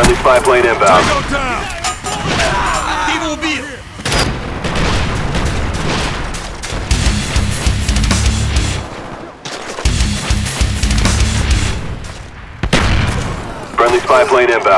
Friendly spy plane inbound. Friendly spy plane inbound.